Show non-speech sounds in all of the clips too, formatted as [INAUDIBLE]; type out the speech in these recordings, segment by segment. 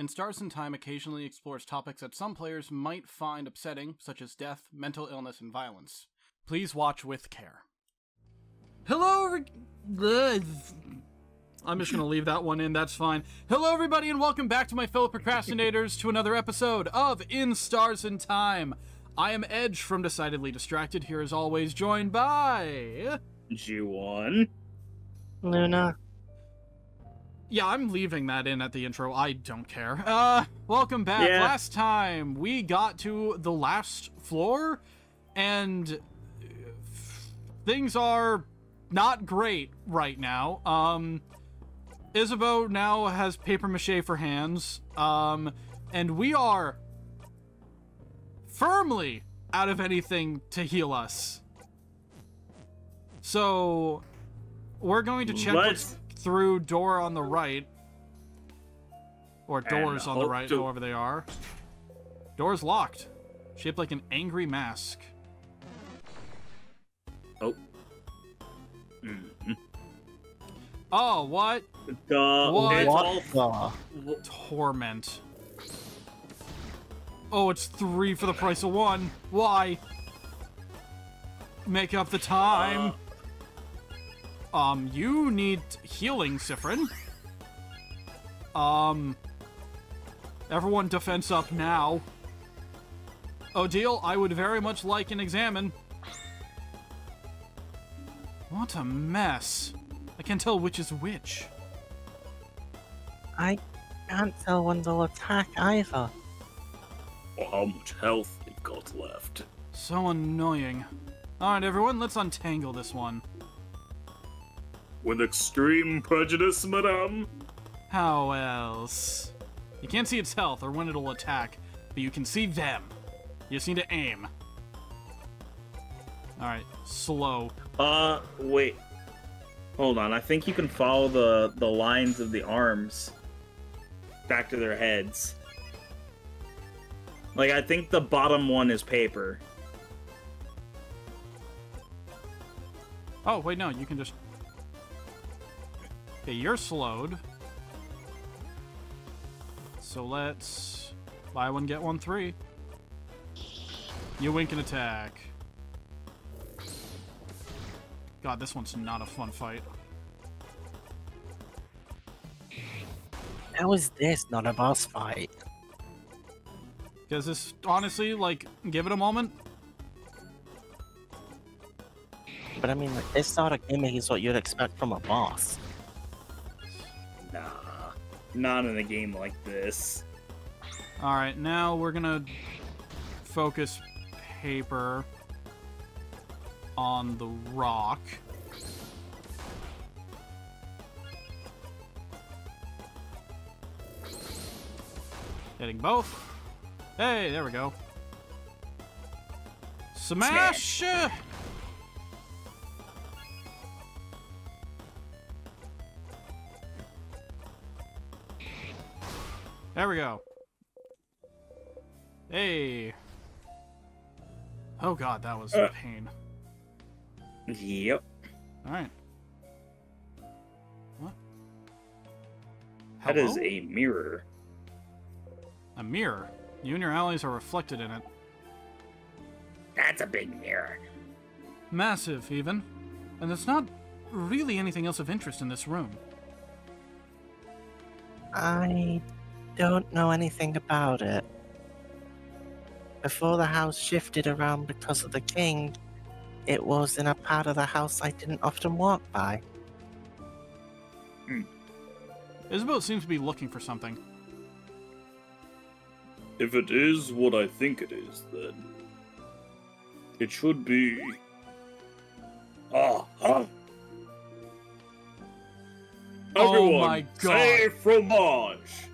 In Stars and Time occasionally explores topics that some players might find upsetting, such as death, mental illness, and violence. Please watch with care. Hello, re- I'm just gonna leave that one in, that's fine. Hello, everybody, and welcome back to my fellow procrastinators to another episode of In Stars and Time. I am Edge from Decidedly Distracted, here as always, joined by. G1. Luna. Yeah, I'm leaving that in at the intro. I don't care. Uh, welcome back. Yeah. Last time we got to the last floor, and uh, things are not great right now. Um, Isabeau now has paper mache for hands. Um, and we are firmly out of anything to heal us. So we're going to check Let's- through door on the right. Or doors on the right, to- however they are. Door's locked. Shaped like an angry mask. Oh. Mm. Oh, what? Duh. What? What the? Torment. Oh, it's three for the price of one. Why? Make up the time. Um, you need healing, Siffrin. Um, everyone defense up now. Odile, I would very much like an examine. What a mess. I can't tell which is which. I can't tell when they'll attack either. how much health you've got left. So annoying. Alright, everyone, let's untangle this one. With extreme prejudice, madame. How else? You can't see its health or when it'll attack, but you can see them. You just need to aim. Alright, slow. Uh, wait. Hold on. I think you can follow the the lines of the arms back to their heads. Like I think the bottom one is paper. Oh, wait, no, you can just. Okay, you're slowed. So let's buy one, get one, three. You wink and attack. God, this one's not a fun fight. How is this not a boss fight? Because this, honestly, like, give it a moment. But I mean, like, this sort of gimmick is what you'd expect from a boss. Nah, not in a game like this. Alright, now we're gonna focus paper on the rock. Hitting both. Hey, there we go. Smash! There we go. Hey. Oh god, that was a Uh. pain. Yep. Alright. What? That is Hello? a mirror. a mirror. You and your allies are reflected in it. That's a big mirror. Massive, even. And there's not really anything else of interest in this room. I don't know anything about it. Before the house shifted around because of the king, it was in a part of the house I didn't often walk by. Isabeau seems to be looking for something. If it is what I think it is, then it should be. Ah, ah. Oh Everyone, my say fromage.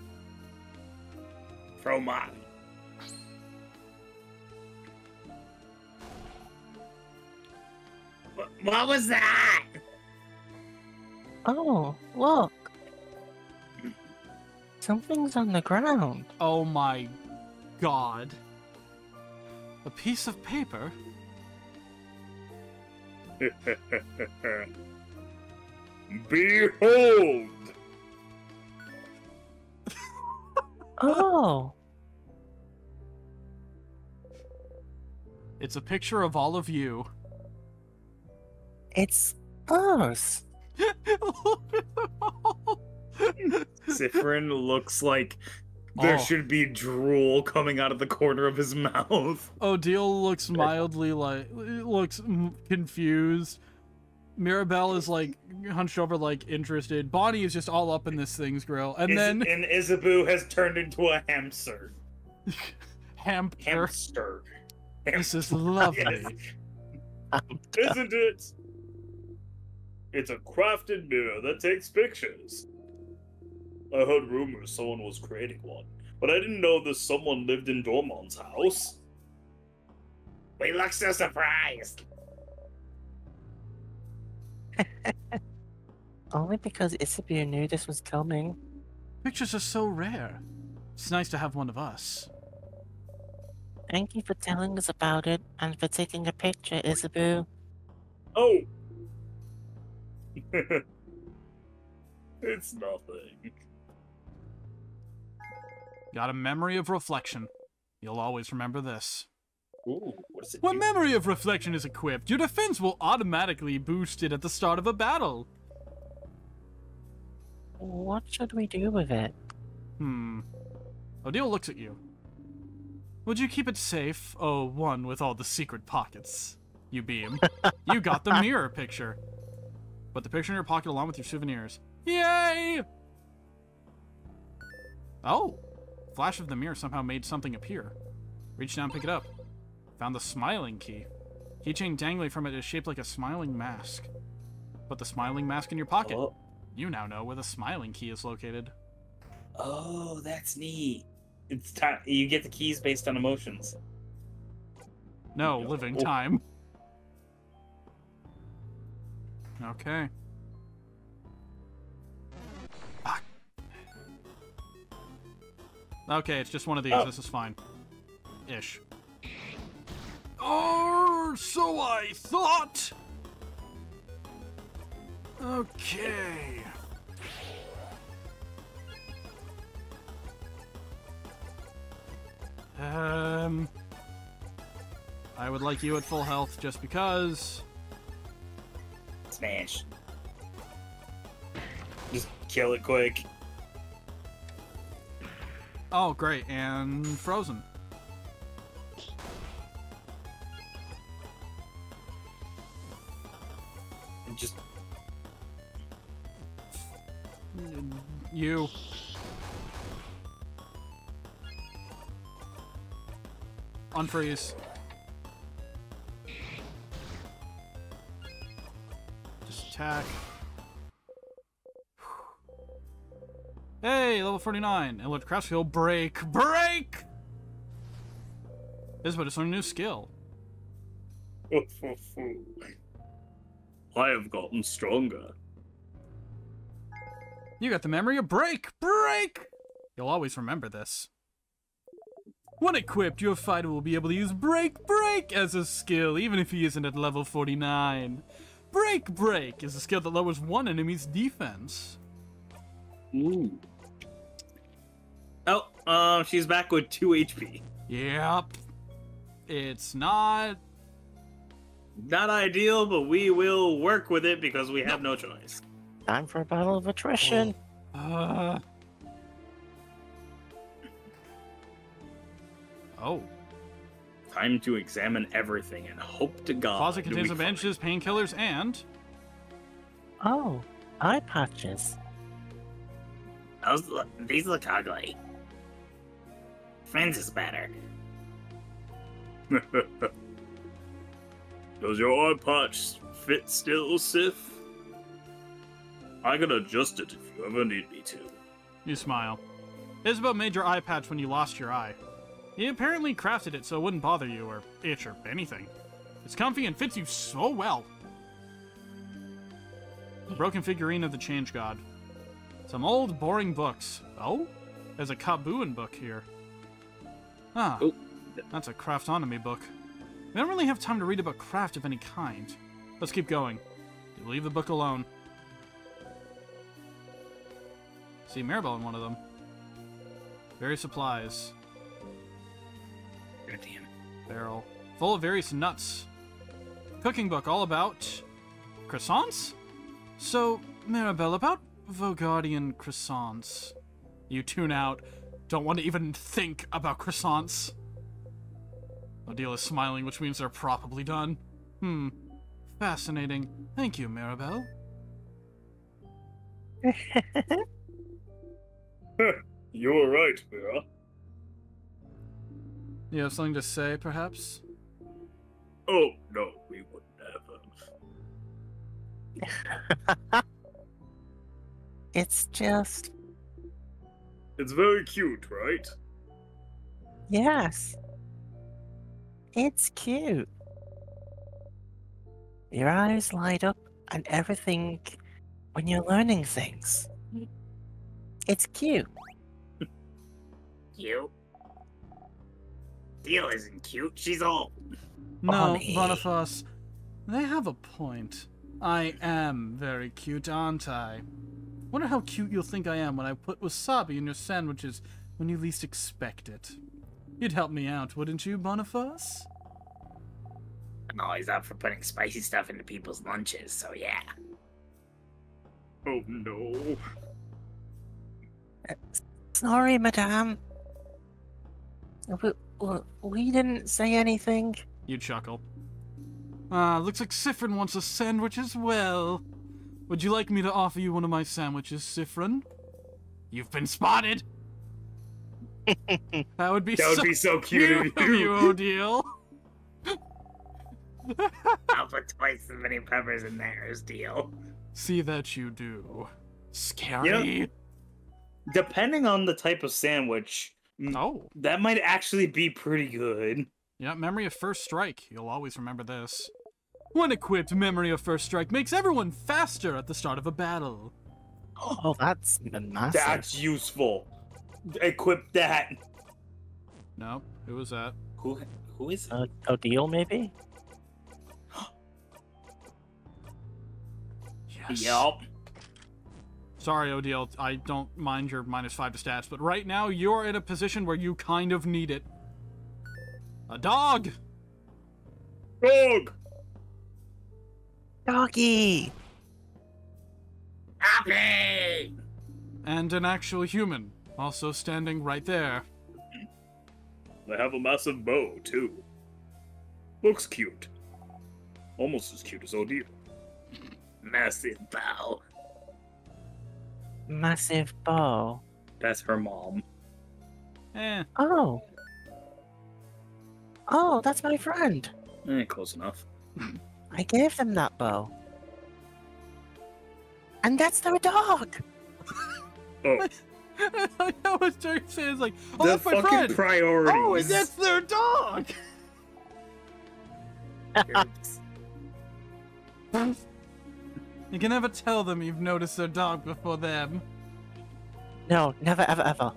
Fromage. What, what was that? Oh, look! Something's on the ground. Oh my god. A piece of paper? [LAUGHS] Behold! [LAUGHS] Oh, It's a picture of all of you. it's us. [LAUGHS] Siffrin looks like there Oh. should be drool coming out of the corner of his mouth. Odile looks mildly like looks confused. Mirabelle is like hunched over, like interested. Bonnie is just all up in this thing's grill, and Is- then and Isabeau has turned into a hamster. [LAUGHS] Hamper. Hamster. This is [LAUGHS] lovely. Isn't it? It's a crafted mirror that takes pictures. I heard rumors someone was creating one, but I didn't know this someone lived in Dormont's house. We look so surprised. [LAUGHS] Only because Isabeau knew this was coming. Pictures are so rare. It's nice to have one of us. Thank you for telling us about it and for taking a picture, Isabeau. Oh! [LAUGHS] it's nothing. Got a memory of reflection. You'll always remember this. Ooh, what is it? When do? memory of reflection is equipped, your defense will automatically boost it at the start of a battle. What should we do with it? Hmm. Odile looks at you. Would you keep it safe? Oh, one with all the secret pockets. You beam. [LAUGHS] you got the mirror picture. Put the picture in your pocket along with your souvenirs. Yay! Oh! Flash of the mirror somehow made something appear. Reach down, pick it up. Found the smiling key. Keychain dangling from it is shaped like a smiling mask. Put the smiling mask in your pocket. Oh, You now know where the smiling key is located. oh, that's neat. It's time. You get the keys based on emotions. No, living Oh. time. Okay. Fuck. Okay, it's just one of these. Oh. This is fine. Ish. Oh, so I thought. Okay. Um. I would like you at full health just because. Smash. Just kill it quick. Oh, great, and frozen. And just You. Unfreeze. Just attack. Hey, level 49. And Alert Craftsfield, break, break! This is what it's a new skill. [LAUGHS] I have gotten stronger. You got the memory of break, break! You'll always remember this. When equipped, your fighter will be able to use break, break as a skill, even if he isn't at level 49. Break, break is a skill that lowers one enemy's defense. Ooh. Oh, uh, she's back with two HP. Yep. It's not. Not ideal, but we will work with it because we have no choice. Time for a battle of attrition. Uh. Oh. Time to examine everything and hope to God. Closet contains we some bandages, painkillers, and. Oh, eye patches. Those look, these look ugly. Friends is better. [LAUGHS] Does your eye patch fit still, Sif? I can adjust it if you ever need me to. You smile. Isabeau made your eye patch when you lost your eye. He apparently crafted it so it wouldn't bother you or itch or anything. It's comfy and fits you so well. Broken figurine of the Change God. Some old, boring books. Oh? There's a Kabuin book here. Ah, Oh. that's a craftonomy book. We don't really have time to read about craft of any kind. Let's keep going. You leave the book alone. See Mirabelle in one of them. Various supplies. Goddamn. Barrel. Full of various nuts. Cooking book all about croissants? So, Mirabelle, about Vaugardian croissants. You tune out. Don't want to even think about croissants. Odile is smiling, which means they're probably done. Hmm. Fascinating. Thank you, Mirabelle. [LAUGHS] You were right, Mira. You have something to say, perhaps? Oh, no, we would never. [LAUGHS] it's just, It's very cute, right? yes. It's cute. Your eyes light up and everything when you're learning things. It's cute. Cute. Deal isn't cute. She's old. No, Boniface. They have a point. I am very cute, aren't I? Wonder how cute you'll think I am when I put wasabi in your sandwiches when you least expect it. You'd help me out, wouldn't you, Boniface? I'm always up for putting spicy stuff into people's lunches, so yeah. Oh, no. Sorry, madame. We, we, we didn't say anything. You chuckle. Ah, looks like Siffrin wants a sandwich as well. Would you like me to offer you one of my sandwiches, Siffrin? You've been spotted! [LAUGHS] that would be That would so be so cute cute of of you. you, Odile. [LAUGHS] I'll put twice as many peppers in there as deal. See that you do. Scary. Depending on the type of sandwich, Oh. that might actually be pretty good. Yeah, memory of first strike. You'll always remember this. When equipped, memory of first strike makes everyone faster at the start of a battle. Oh, that's massive. That's useful. Equip that. No, who was that? Who who is Uh, Odile, maybe? Yes. Yup. Sorry, Odile, I don't mind your minus five to stats, but right now you're in a position where you kind of need it. A dog! Dog. Doggy! Happy? And an actual human, also standing right there. They have a massive bow, too. Looks cute. Almost as cute as Odile. Massive bow. Massive bow. That's her mom. Eh, Oh. Oh, that's my friend. Eh, close enough. I gave them that bow. And that's their dog. Oh, [LAUGHS] I know what you're saying. It's like, oh, the that's my fucking friend. priorities. Oh, and that's their dog. [LAUGHS] [LAUGHS] You can never tell them you've noticed their dog before them. No, never, ever, ever.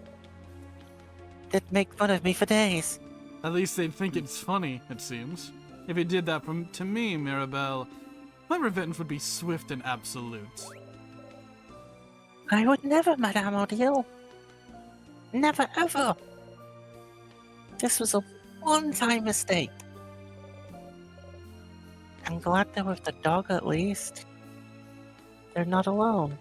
They'd make fun of me for days. At least they'd think it's funny, it seems. If you did that from to me, Mirabelle, my revenge would be swift and absolute. I would never, Madame Odile. Never, ever. This was a one-time mistake. I'm glad they're with the dog at least. They're not alone.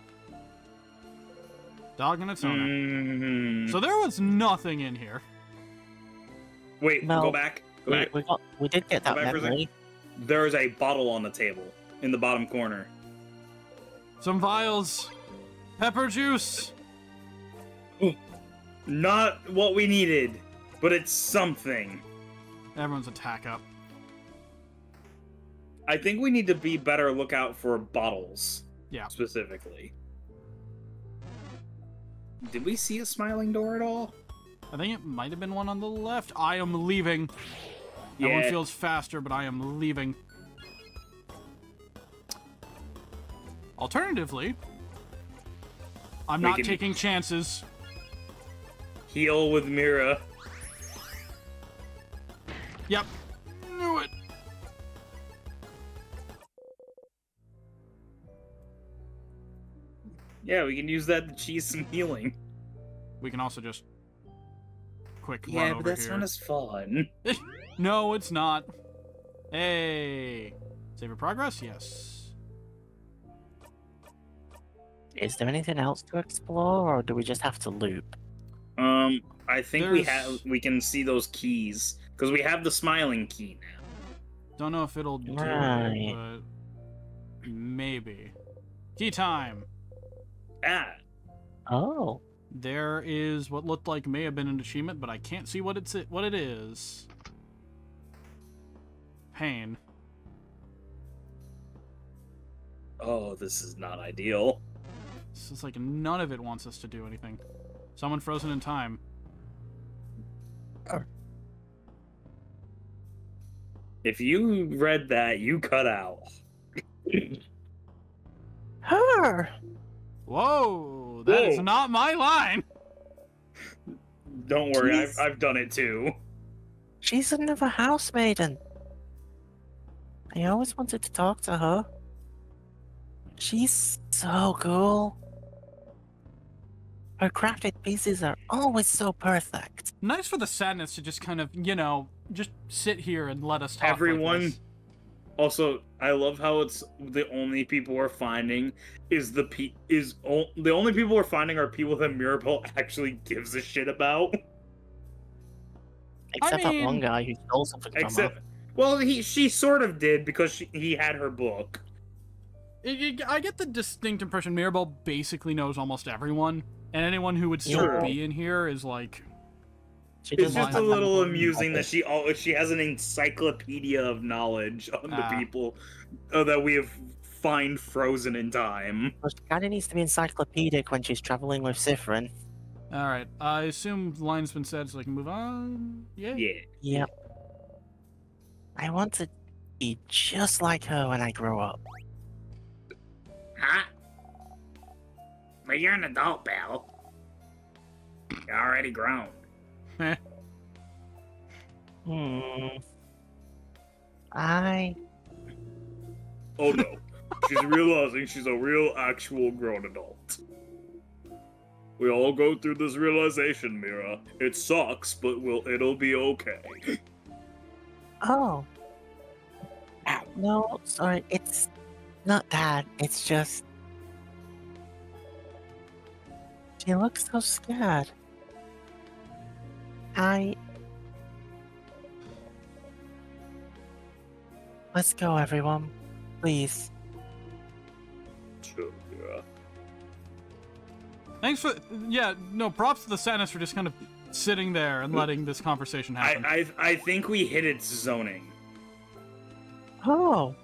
Dog and its owner. Mm, So there was nothing in here. wait, No. go back. Go We, back. we, got, we did get that back memory. There is a bottle on the table in the bottom corner. Some vials, pepper juice. Not what we needed, but it's something. Everyone's attack up. I think we need to be better lookout for bottles. Yeah. Specifically. Did we see a smiling door at all? I think it might have been one on the left. I am leaving. Yeah. feels faster, but I am leaving. Alternatively, I'm We not taking chances. Heal with Mira. Yep. Knew it. Yeah, we can use that to cheese some healing. We can also just quick run Yeah, but that's here. not as fun. [LAUGHS] No, it's not. Hey. Save your progress? Yes. Is there anything else to explore, or do we just have to loop? Um, I think we have we can see those keys because we have the smiling key now. Don't know if it'll do Right. it, but maybe. Key time. Ah, Oh, There is what looked like may have been an achievement, but I can't see what it's what it is. Pain. oh, this is not ideal. It's just like none of it wants us to do anything. Someone frozen in time. If you read that, you cut out. her! Whoa, that is Whoa. not my line. Don't worry, I've I've done it too. She's another house maiden. I always wanted to talk to her. She's so cool. Her crafted pieces are always so perfect. Nice for the sadness to just kind of, you know, just sit here and let us talk. like Everyone- this. Also, I love how it's the only people we're finding is the pe- is o- the only people we're finding are people that Mirabelle actually gives a shit about. Except that one guy who stole something from Except, her. well, he she sort of did because she, he had her book. It- it- I get the distinct impression Mirabelle basically knows almost everyone, and anyone who would still Sure. be in here is like, She It's just a little amusing that she all she has an encyclopedia of knowledge on the Ah. people uh, that we have find frozen in time. Well, she kind of needs to be encyclopedic when she's traveling with Siffrin. all right. I assume the line's been said, so I can move on. Yeah. Yeah. Yep. I want to be just like her when I grow up. Huh? But you're an adult, Belle. You're already grown. Hmm. I Oh no. she's realizing she's a real, actual grown adult. We all go through this realization, Mira. It sucks, but we'll, it'll be okay. oh. No, sorry, it's not that. It's just she looks so scared. I Let's go, everyone. Please. Sure, Mira. Thanks for yeah. No props to the sadness for just kind of sitting there and mm. letting this conversation I, happen. I I think we hit its zoning. Oh.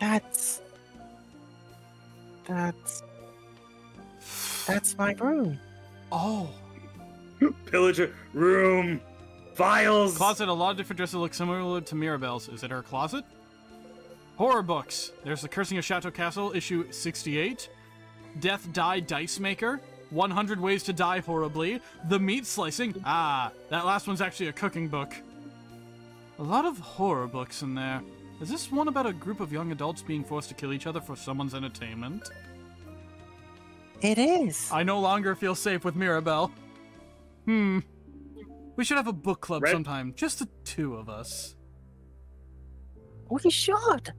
That's. That's. That's my room. oh, Pillager room files. closet. A lot of different dresses look similar to Mirabelle's. Is it her closet? Horror books. There's the Cursing of Chateau Castle, issue 68. Death Die Dice Maker. 100 Ways to Die Horribly. The Meat Slicing. Ah, that last one's actually a cooking book. A lot of horror books in there. Is this one about a group of young adults being forced to kill each other for someone's entertainment? It is. I no longer feel safe with Mirabelle. Hmm. We should have a book club Red- sometime, just the two of us. We should.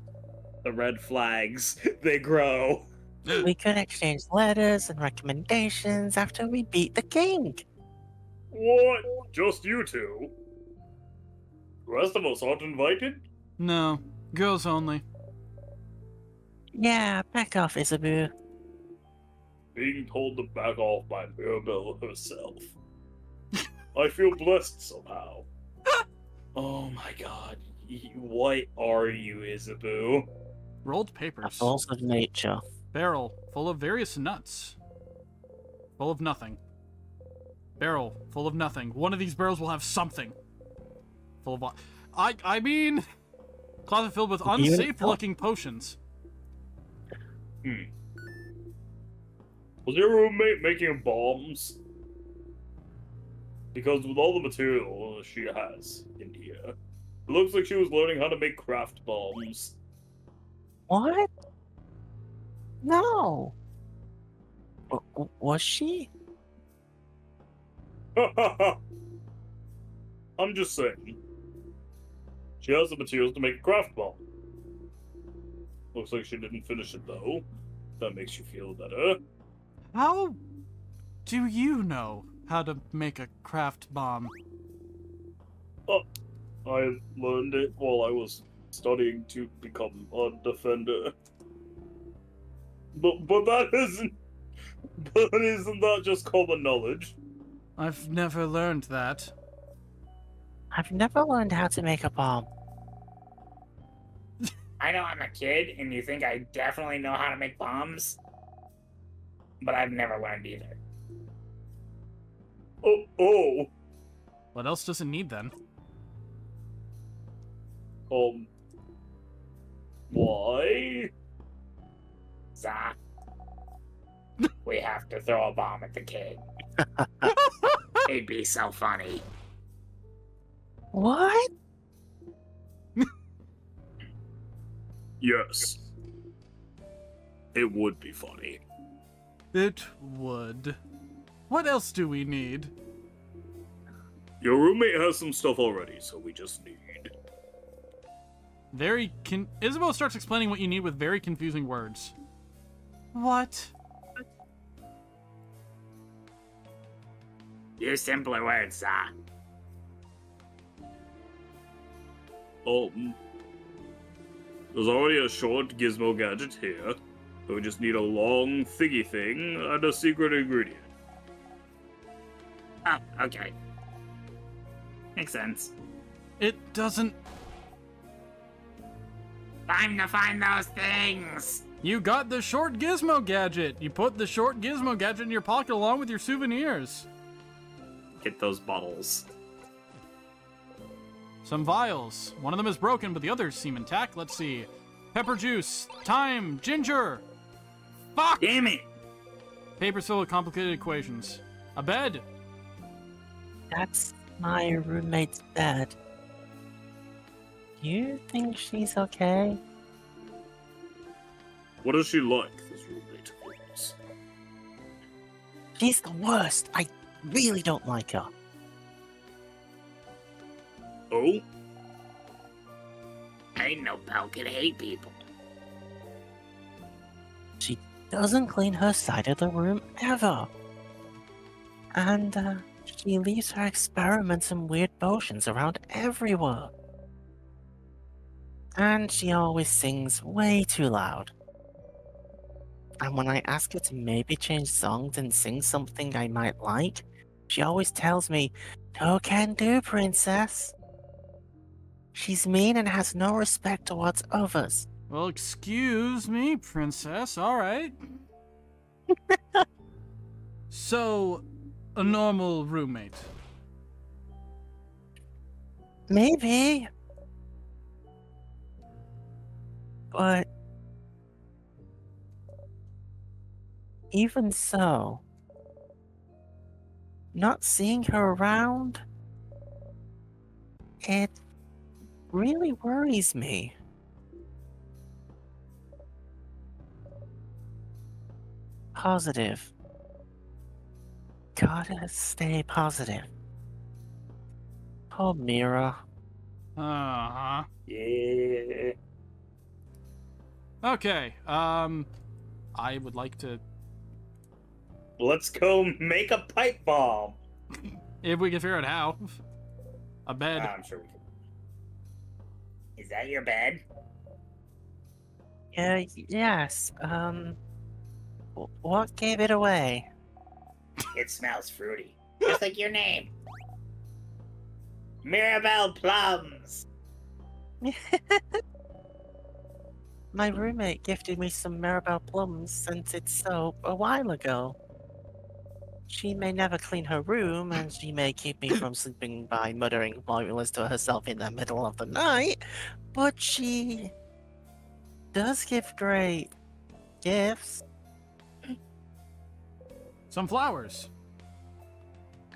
the red flags [LAUGHS] they grow. [GASPS] We could exchange letters and recommendations after we beat the king. What? Just you two? The rest of us aren't invited? No, girls only. Yeah, back off, Isabeau. Being told to back off by Mirabelle herself. I feel blessed somehow. [LAUGHS] Oh my god. What are you, Isabeau? Rolled The papers. force of nature. Barrel full of various nuts. Full of nothing. Barrel full of nothing. One of these barrels will have something. Full of what? I I mean, closet filled with unsafe looking potions. Hmm. Was your roommate making bombs? Because with all the material she has in here, it looks like she was learning how to make craft bombs. What? No. W- w- was she? [LAUGHS] I'm just saying. She has the materials to make a craft bomb. Looks like she didn't finish it though. That makes you feel better. How do you know how to make a craft bomb? Oh, I learned it while I was studying to become a defender. But but that isn't but isn't that just common knowledge? I've never learned that. I've never learned how to make a bomb. [LAUGHS] I know I'm a kid, and you think I definitely know how to make bombs, but I've never learned either. Oh oh What else does it need then? um why? Za. we have to throw a bomb at the kid. [LAUGHS] It'd be so funny. What? [LAUGHS] Yes. It would be funny. It would. What else do we need? Your roommate has some stuff already, so we just need. Very con- Isabeau starts explaining what you need with very confusing words. What? Use simpler words, Za. Um, there's already a short gizmo gadget here, so we just need a long thingy thing and a secret ingredient. Oh, okay. Makes sense. It doesn't. Time to find those things! You got the short gizmo gadget. You put the short gizmo gadget in your pocket along with your souvenirs. Get those bottles. Some vials. One of them is broken, but the others seem intact. Let's see. Pepper juice, thyme, ginger. Fuck! Damn it! Papers filled with complicated equations. A bed. That's my roommate's bed. Do You think she's okay? What is she like, this roommate of yours? She's the worst. I really don't like her. Oh? Ain't no pal can hate people. She doesn't clean her side of the room ever. And uh, she leaves her experiments and weird potions around everywhere. And she always sings way too loud. And when I ask her to maybe change songs and sing something I might like, she always tells me, No can do, princess. She's mean and has no respect towards others. Well, excuse me, princess. All right. [LAUGHS] so, a normal roommate. Maybe. But even so, not seeing her around, it really worries me. Positive. Gotta stay positive. Oh, Mira. Uh huh. Yeah. Okay. Um, I would like to, Let's go make a pipe bomb. [LAUGHS] if we can figure out how. A bed. I'm sure we can. Is that your bed? Uh, yes. Um, what gave it away? It smells fruity. Just like your name. Mirabelle Plums! [LAUGHS] My roommate gifted me some Mirabelle plums scented soap a while ago. She may never clean her room, and she may keep me from sleeping by muttering formulas to herself in the middle of the night, but she does give great gifts. Some flowers.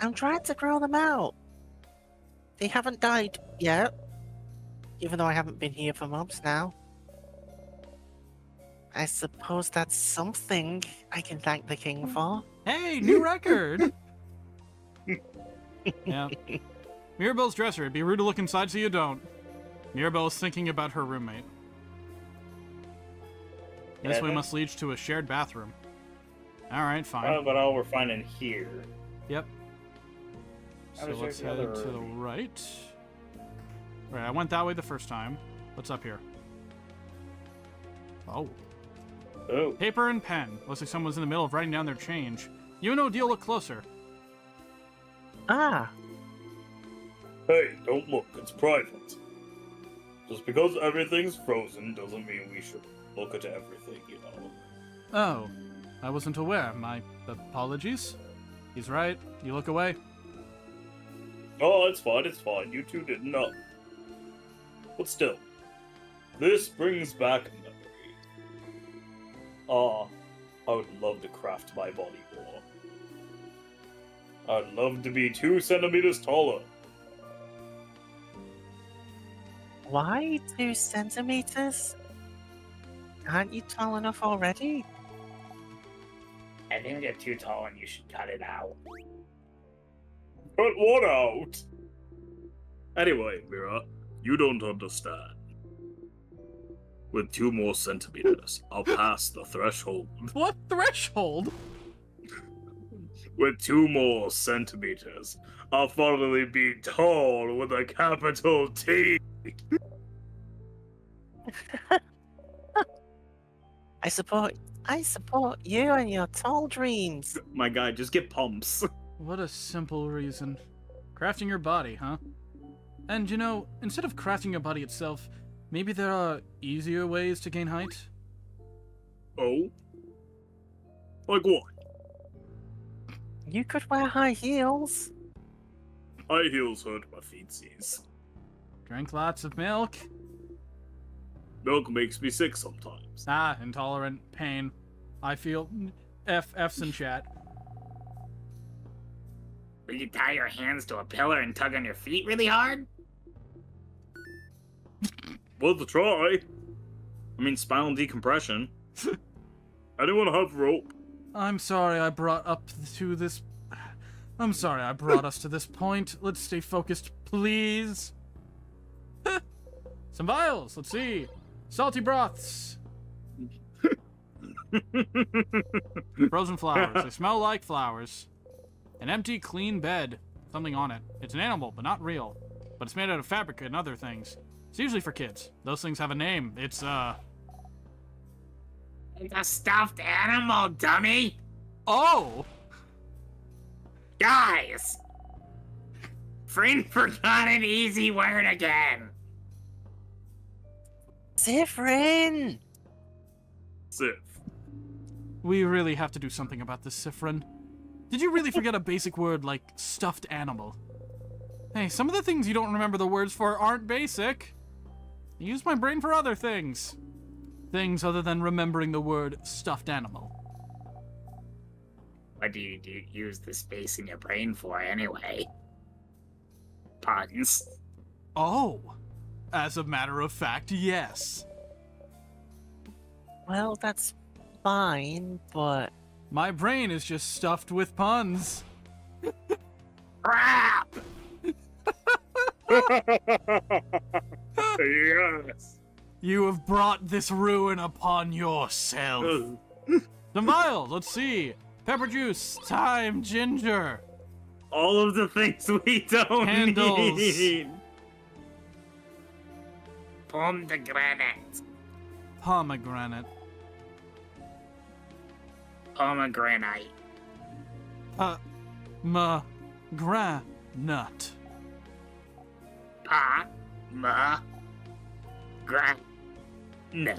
I'm trying to grow them out. They haven't died yet, even though I haven't been here for months now. I suppose that's something I can thank the king for. Hey, new record. [LAUGHS] yeah. Mirabelle's dresser. It'd be rude to look inside, so you don't. Mirabelle is thinking about her roommate. This way must lead to a shared bathroom. Alright, fine. Uh, but all we're finding here. Yep. How So let's head other to the right. Right, I went that way the first time. What's up here? Oh. Oh, Paper and pen. Looks like someone's in the middle of writing down their change. You and Odile look closer. Ah, Hey, don't look, it's private. Just because everything's frozen doesn't mean we should look at everything, you know. Oh, I wasn't aware. My apologies. He's right. You look away. Oh, it's fine, it's fine. You two didn't know. But still, this brings back a memory. Ah, I would love to craft my body more. I'd love to be two centimeters taller. why two centimeters? Aren't you tall enough already? I think you're too tall and you should cut it out. Cut what out? Anyway, Mira, you don't understand. With two more centimeters, I'll pass the threshold. What threshold? With two more centimeters, I'll finally be tall with a capital T. [LAUGHS] I support I support you and your tall dreams. [LAUGHS] My guy, just get pumps. [LAUGHS] What a simple reason. Crafting your body, huh? And you know, instead of crafting your body itself, maybe there are easier ways to gain height? Oh? Like what? You could wear high heels. High heels hurt my feetsies. Drink lots of milk. Milk makes me sick sometimes. Ah, intolerant. Pain. I feel. F. F's in chat. Will you tie your hands to a pillar and tug on your feet really hard? Worth a try. I mean, spinal decompression. [LAUGHS] Anyone have rope? I'm sorry I brought up to this. I'm sorry I brought us to this point. Let's stay focused, please. [LAUGHS] Some vials. Let's see. Salty broths. [LAUGHS] Frozen flowers. They smell like flowers. An empty, clean bed. Something on it. It's an animal, but not real. But it's made out of fabric and other things. It's usually for kids. Those things have a name. It's, uh. It's a stuffed animal, dummy! Oh! Guys! Friend forgot an easy word again! Siffrin! Sif. We really have to do something about this, Siffrin. Did you really forget a basic word like stuffed animal? Hey, some of the things you don't remember the words for aren't basic. I use my brain for other things. Things other than remembering the word stuffed animal. What do you, do you use the space in your brain for anyway? Puns. Oh! As a matter of fact, yes. Well, that's fine, but My brain is just stuffed with puns. Crap! [LAUGHS] yes. You have brought this ruin upon yourself. the [LAUGHS] vials, let's see. Pepper juice, thyme, ginger. All of the things we don't Candles. need. Pomegranate. Pomegranate. Pomegranate. Uh, ma, gra, nut. Pa. Ma. Gra. No.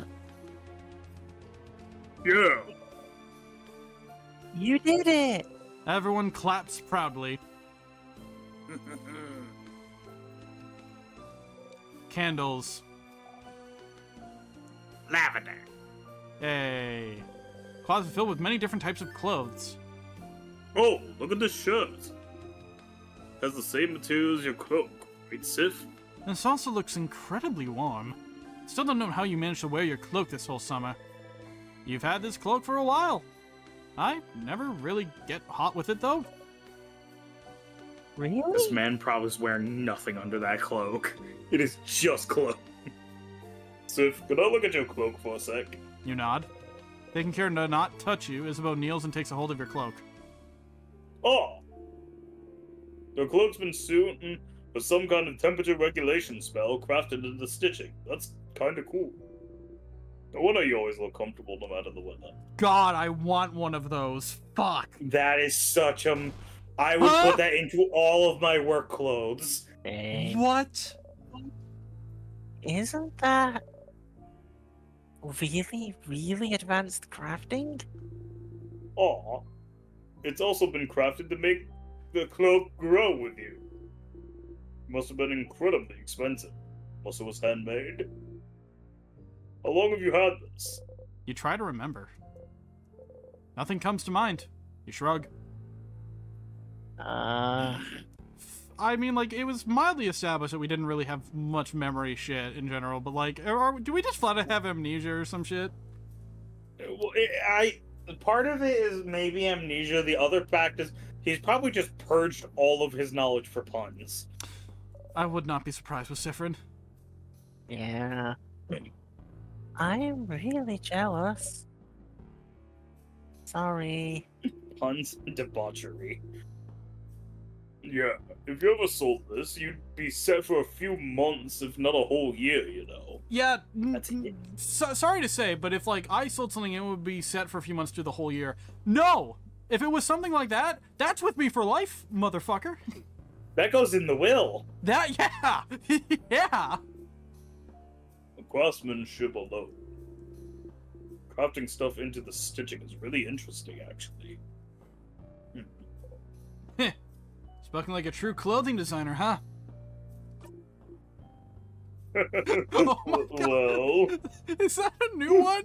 Yeah. you did it! Everyone claps proudly. [LAUGHS] Candles. Lavender. A closet filled with many different types of clothes. Oh, look at this shirt. Has the same material as your cloak, right, Sif? This also looks incredibly warm. Still don't know how you managed to wear your cloak this whole summer. You've had this cloak for a while. I never really get hot with it though. Really? This man probably is wearing nothing under that cloak. It is just cloak. Sif, could I look at your cloak for a sec? You nod. Taking care to not touch you, Isabeau kneels and takes a hold of your cloak. Oh! The cloak's been suiting with some kind of temperature regulation spell crafted into the stitching. That's kinda cool. No wonder you always look comfortable no matter the weather. God, I want one of those. Fuck. That is such a. I would Huh? put that into all of my work clothes. What? isn't that really, really advanced crafting? Aw. It's also been crafted to make the cloak grow with you. Must have been incredibly expensive. Plus, it was handmade. How long have you had this? You try to remember. Nothing comes to mind. You shrug. Uh, I mean, like, it was mildly established that we didn't really have much memory shit in general, but, like, are, are- do we just flat out have amnesia or some shit? Well, it, I part of it is maybe amnesia. The other fact is he's probably just purged all of his knowledge for puns. I would not be surprised with Siffrin. yeah. I am really jealous. Sorry. Puns debauchery. Yeah, if you ever sold this, you'd be set for a few months, if not a whole year, you know. Yeah, so, sorry to say, but if, like, I sold something, it would be set for a few months through the whole year. No! If it was something like that, that's with me for life, motherfucker. That goes in the will. That, [LAUGHS] yeah! [LAUGHS] yeah! Craftsmanship alone. Crafting stuff into the stitching is really interesting, actually. Spoken like a true clothing designer, huh? [LAUGHS] [LAUGHS] Oh my God. well, [LAUGHS] Is that a new one?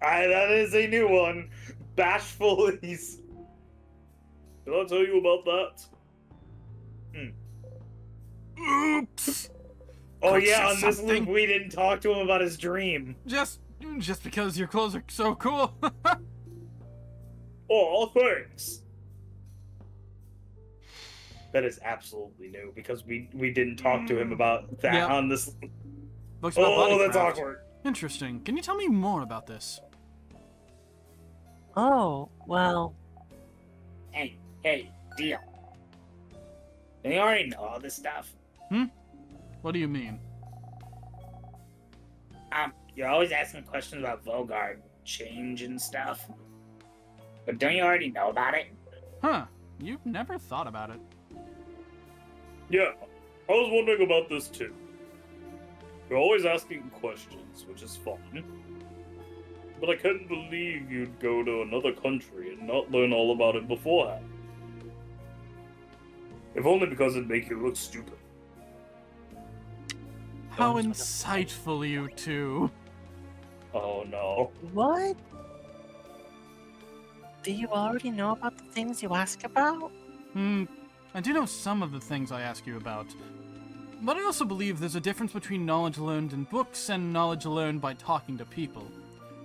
I, that is a new one. Bashful he's did I tell you about that? Hmm. Oops! Oh Could yeah, on this loop we didn't talk to him about his dream. Just, just because your clothes are so cool. Oh, thanks. That is absolutely new because we we didn't talk to him about that Yeah. on this. Books about Oh, that's bodycraft. awkward. Interesting. Can you tell me more about this? Oh, well, Hey, hey, deal. They already know all this stuff. Hmm. What do you mean? Um, you're always asking questions about Vaugarde change and stuff. But don't you already know about it? Huh? You've never thought about it. Yeah, I was wondering about this too. You're always asking questions, which is fun. But I couldn't believe you'd go to another country and not learn all about it beforehand. If only because it'd make you look stupid. How Going to insightful you two. Oh no. what? Do you already know about the things you ask about? Hmm. I do know some of the things I ask you about. But I also believe there's a difference between knowledge learned in books and knowledge learned by talking to people.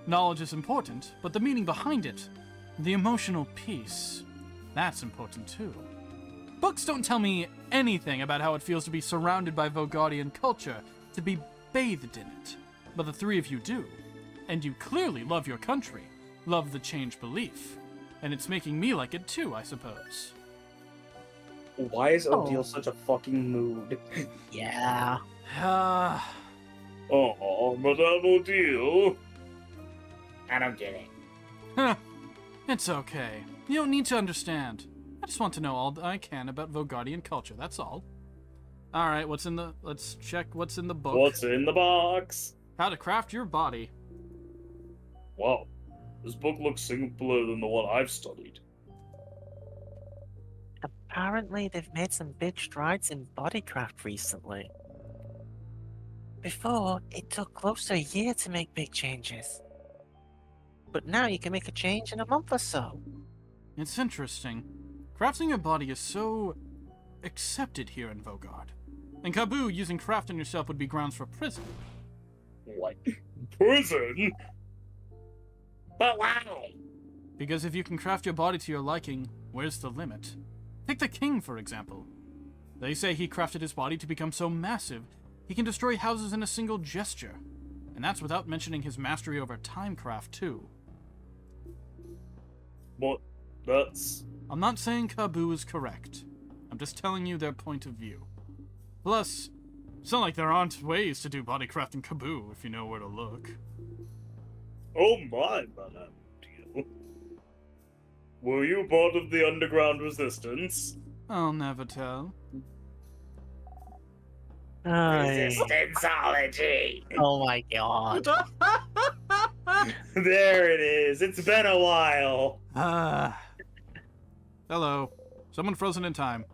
Knowledge is important, but the meaning behind it, the emotional piece, that's important too. Books don't tell me anything about how it feels to be surrounded by Vaugardian culture, to be bathed in it. But the three of you do. And you clearly love your country, love the change belief. And it's making me like it too, I suppose. Why is Odile Oh. such a fucking mood? [LAUGHS] Yeah. Ah. [SIGHS] Oh, Madame Odile. I don't get it. Huh. It's okay. You don't need to understand. I just want to know all I can about Vaugardian culture, that's all. Alright, what's in the. Let's check what's in the book. What's in the box? How to craft your body. Wow, this book looks simpler than the one I've studied. Apparently, they've made some big strides in bodycraft recently. Before, it took close to a year to make big changes. But now you can make a change in a month or so. It's interesting. Crafting your body is so accepted here in Vaugarde. In Ka Bue, using craft on yourself would be grounds for prison. What? [LAUGHS] Prison? But why? Because if you can craft your body to your liking, where's the limit? Take the king, for example. They say he crafted his body to become so massive, he can destroy houses in a single gesture. And that's without mentioning his mastery over timecraft, too. But that's I'm not saying Ka Bue is correct. I'm just telling you their point of view. Plus, it's not like there aren't ways to do bodycraft in Ka Bue if you know where to look. oh my, Madame um, Deal. Were you part of the underground resistance? I'll never tell. Ay. Resistanceology. Oh my god. [LAUGHS] there it is. It's been a while. Ah. Hello. Someone frozen in time.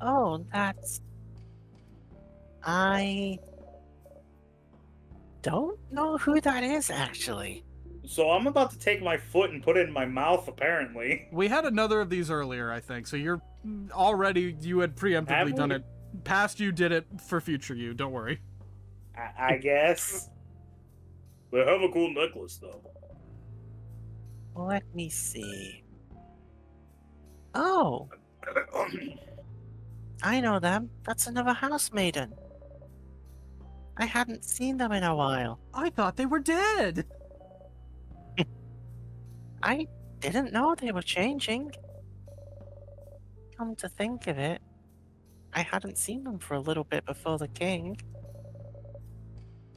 Oh, that's. I. Don't know who that is, actually. So I'm about to take my foot and put it in my mouth, apparently. We had another of these earlier, I think, so you're already, you had Have preemptively we? done it. Past you did it for future you, don't worry. I, I guess. They have a cool necklace, though. Let me see. Oh, [CLEARS THROAT] I know them. That's another house maiden. I hadn't seen them in a while. I thought they were dead! I didn't know they were changing. Come to think of it, I hadn't seen them for a little bit before the king.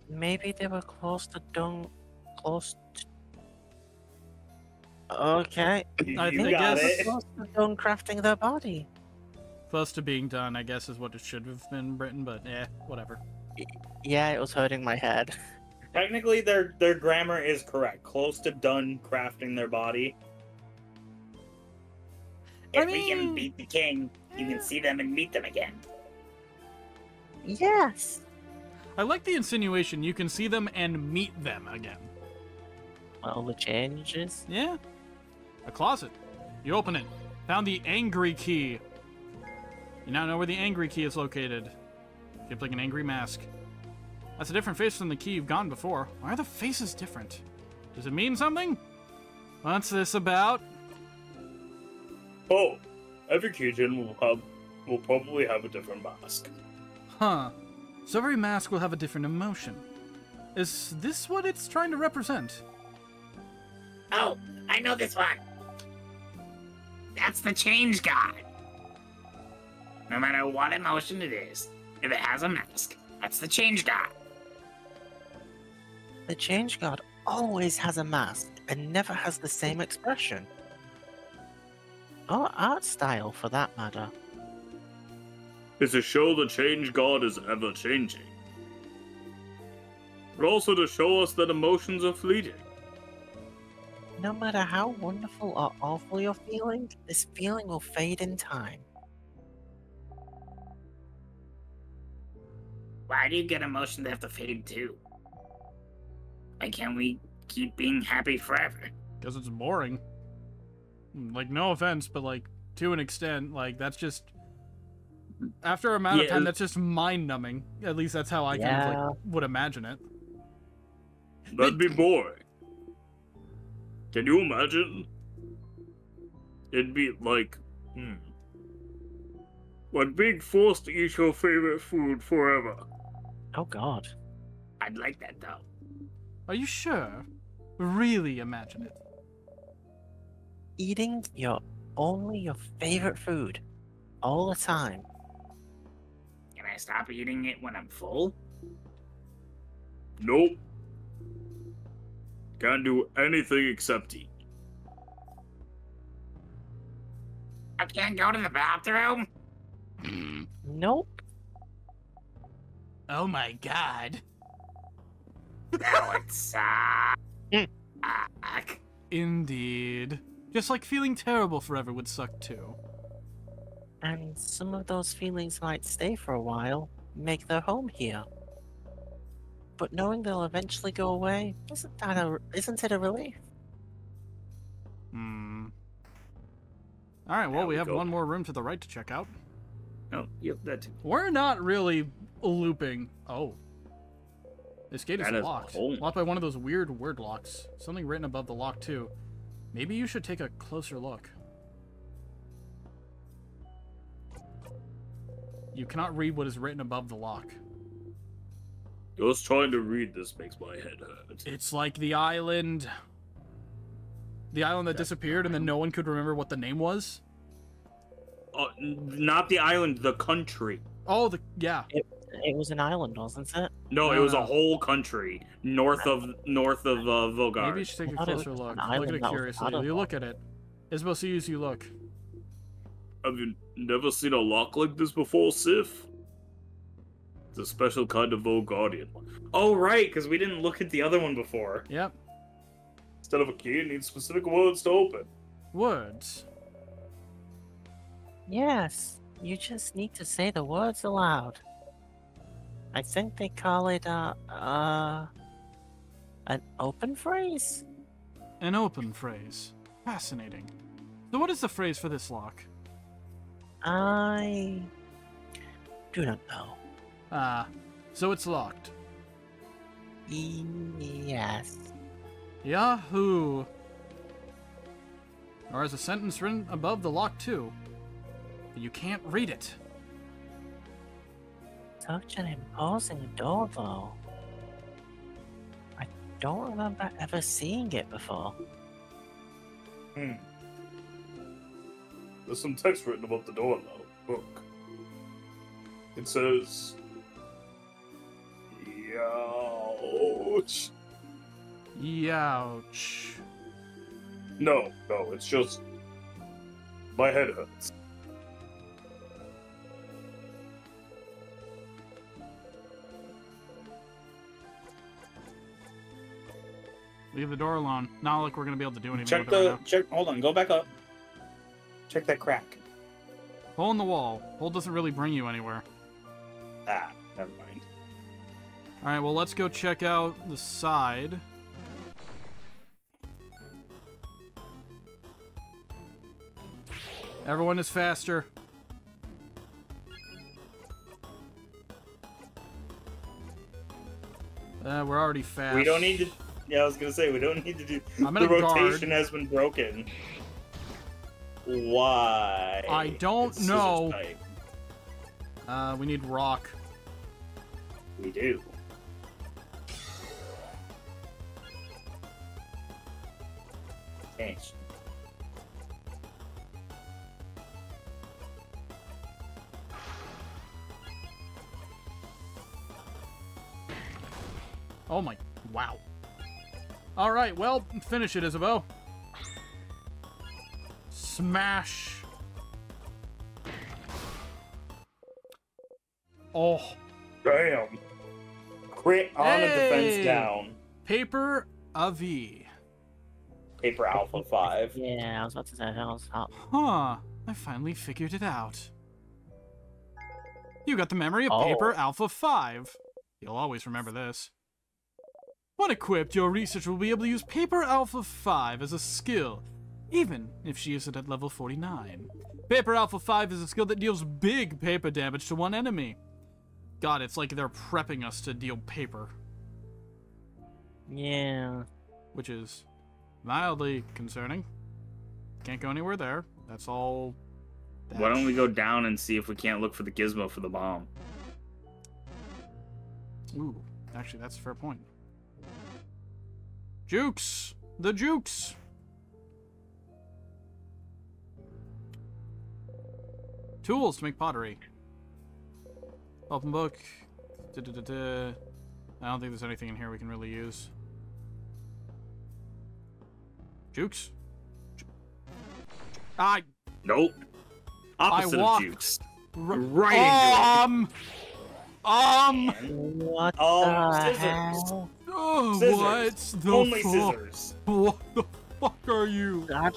Maybe they were close to dung. Close to. Okay. [COUGHS] I you think got it. Close to dung crafting their body. Close to being done, I guess, is what it should have been written, but yeah, whatever. Yeah, it was hurting my head. [LAUGHS] Technically, their their grammar is correct. Close to done crafting their body. I If we can beat the king, you can see them and meet them again. Yes. I like the insinuation you can see them and meet them again. Well, the changes. Yeah. A closet. You open it. Found the angry key. You now know where the angry key is located. Shaped like an angry mask. That's a different face from the key you've gone before. Why are the faces different? Does it mean something? What's this about? Oh, every keychain will have will probably have a different mask. Huh. So every mask will have a different emotion. Is this what it's trying to represent? Oh, I know this one. That's the change god. No matter what emotion it is, if it has a mask, that's the change god. The change god always has a mask and never has the same expression. Or art style, for that matter. It's to show the change god is ever changing. But also to show us that emotions are fleeting. No matter how wonderful or awful you're feeling, this feeling will fade in time. Why do you get emotions that have to fade too? Why can't we keep being happy forever? Because it's boring. Like, no offense, but like, to an extent, like, that's just. After a amount of time, that's just mind numbing. At least that's how I kind of like would imagine it. That'd be boring. Can you imagine? It'd be like, hmm. Like being forced to eat your favorite food forever. Oh god. I'd like that though. Are you sure? Really imagine it. Eating your only your favorite food all the time. Can I stop eating it when I'm full? Nope. Can't do anything except eat. I can't go to the bathroom? Nope. Oh my god. That would suck. Indeed. Just like feeling terrible forever would suck too. And some of those feelings might stay for a while, make their home here. But knowing they'll eventually go away, isn't that a isn't it a relief? Hmm. Alright, well, we we have go. one more room to the right to check out. Oh, yep, that too. We're not really looping. Oh. This gate is is locked. home. Locked by one of those weird word locks. Something written above the lock, too. Maybe you should take a closer look. You cannot read what is written above the lock. Just trying to read this makes my head hurt. It's like the island. The island that That's disappeared and then no one could remember what the name was. Uh, not the island, the country. Oh, the yeah. It was an island, wasn't it? No, it was a whole country north of north of uh, Vilgar. Maybe you should take a closer was look. an Look at it curiously. You look at it. Isabeau sees you look. Have you never seen a lock like this before, Sif? It's a special kind of Vaugardian one. Oh right, because we didn't look at the other one before. Yep. Instead of a key, it needs specific words to open. Words. Yes. You just need to say the words aloud. I think they call it uh uh an open phrase. An open phrase. Fascinating. So what is the phrase for this lock? I do not know. Ah, so it's locked. Yes. Yahoo! Or is a sentence written above the lock too? You can't read it. Such an imposing door, though. I don't remember ever seeing it before. Hmm. There's some text written above the door, though. Look. It says. Youch. Youch. No, no, it's just. My head hurts. Leave the door alone. Not like we're gonna be able to do anything Check right the now. check. Hold on, go back up. Check that crack. Hole in the wall. Hole doesn't really bring you anywhere. Ah, never mind. Alright, well, let's go check out the side. Everyone is faster. Uh, we're already fast. We don't need to. Yeah, I was gonna say we don't need to do. I'm the a guard. rotation has been broken. Why? I don't It's know. Uh, we need rock. We do. Thanks. Oh my, wow. Alright, well, finish it, Isabeau. Smash. Oh, Damn. Crit on a defense down. paper of E. Paper Alpha 5. Yeah, I was about to say that was hot. Huh, I finally figured it out. You got the memory of Oh. Paper Alpha 5. You'll always remember this. When equipped, your researcher will be able to use Paper Alpha 5 as a skill, even if she isn't at level 49. Paper Alpha 5 is a skill that deals big paper damage to one enemy. God, it's like they're prepping us to deal paper, Yeah. which is mildly concerning. Can't go anywhere there. That's all. Why don't we go down and see if we can't look for the gizmo for the bomb? Ooh, actually, that's a fair point. Jukes! The jukes! Tools to make pottery. Open book. Da-da-da-da. I don't think there's anything in here we can really use. Jukes? Ju- I. Nope. Opposite walked. of jukes. r- Right into Um. Um. What Oh, the scissors. hell? Oh, Scissors. what's the Only fuck? scissors. What the fuck are you? That,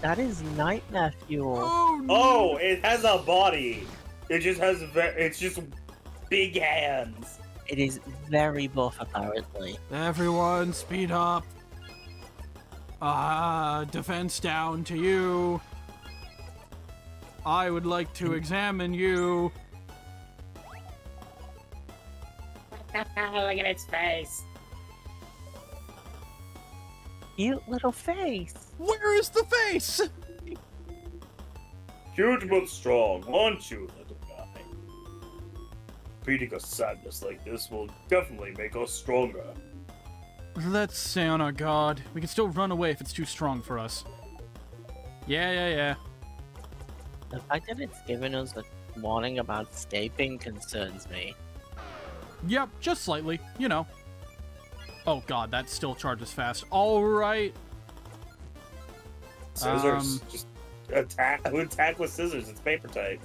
that is nightmare fuel. Oh, no. Oh, it has a body. It just has. It's just big hands. It is very buff, apparently. Everyone, speed up. Ah, defense down to you. I would like to examine you. [LAUGHS] Look at its face. Cute little face. Where is the face? Cute but strong, aren't you, little guy? Repeating a sadness like this will definitely make us stronger. Let's say on our guard. We can still run away if it's too strong for us. Yeah, yeah, yeah. The fact that it's given us a warning about escaping concerns me. Yep, just slightly, you know. Oh god, that still charges fast. Alright. Scissors. Um, Just attack. [LAUGHS] Attack with scissors. It's paper type.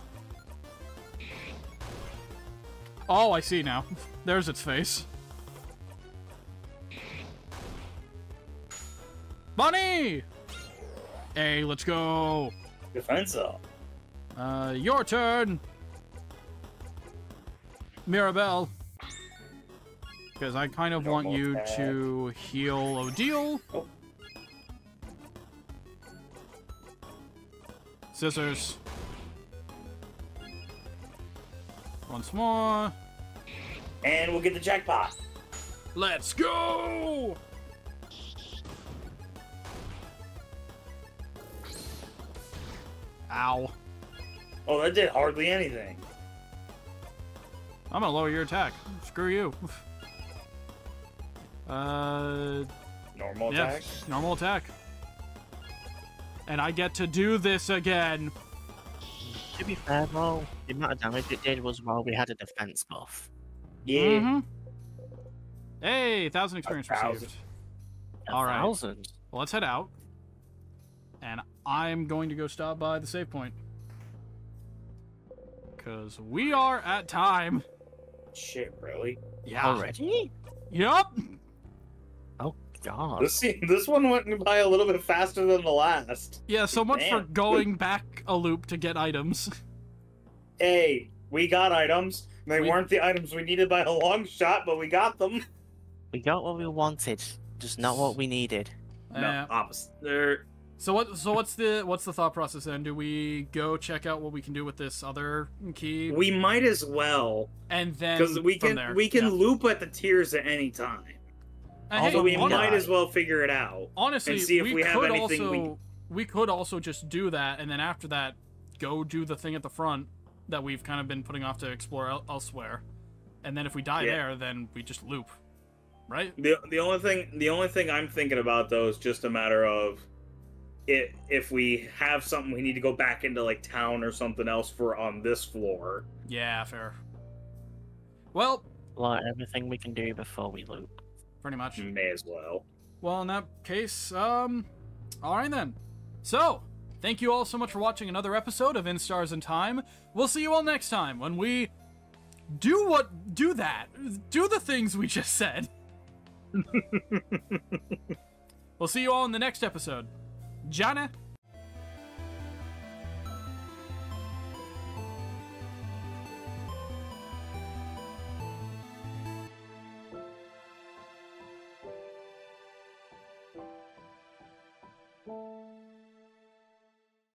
Oh, I see now. [LAUGHS] There's its face. Bunny! Hey, let's go. Defense up. Uh, your turn. Mirabelle. Because I kind of want you attack. to heal Odile. Oh. Scissors. Once more. And we'll get the jackpot. Let's go! Ow. Oh, that did hardly anything. I'm gonna lower your attack. Screw you. [LAUGHS] Uh, Normal yeah, attack. normal attack. And I get to do this again. To be fair though, the amount of damage it did was while we had a defense buff. Yeah. Mhm. Hey, thousand experience thousand. received. A All right. thousand. Well, let's head out. And I'm going to go stop by the save point. Because we are at time. Shit, really? Yeah. Already? Yup. God. This this one went by a little bit faster than the last. Yeah, so much for going back a loop to get items. [LAUGHS] Hey, we got items. They We- weren't the items we needed by a long shot, but we got them. We got what we wanted, just not what we needed. No, opposite. They're so what? So what's the what's the thought process then? Do we go check out what we can do with this other key, we might as well and then because we from can there, we can yeah. loop at the tiers at any time. And although So we hon- might as well figure it out. honestly and see if we, we have could anything also we- we could also just do that, and then after that, go do the thing at the front that we've kind of been putting off to explore el- elsewhere, and then if we die Yeah. there, then we just loop, right? The the only thing the only thing I'm thinking about though is just a matter of it if we have something we need to go back into like town or something else for on this floor. Yeah, fair. Well, Like everything we can do before we loop. Pretty much. May as well. Well, in that case, um, all right then. So, thank you all so much for watching another episode of In Stars and Time. We'll see you all next time when we do what do that, do the things we just said. [LAUGHS] we'll see you all in the next episode. Jana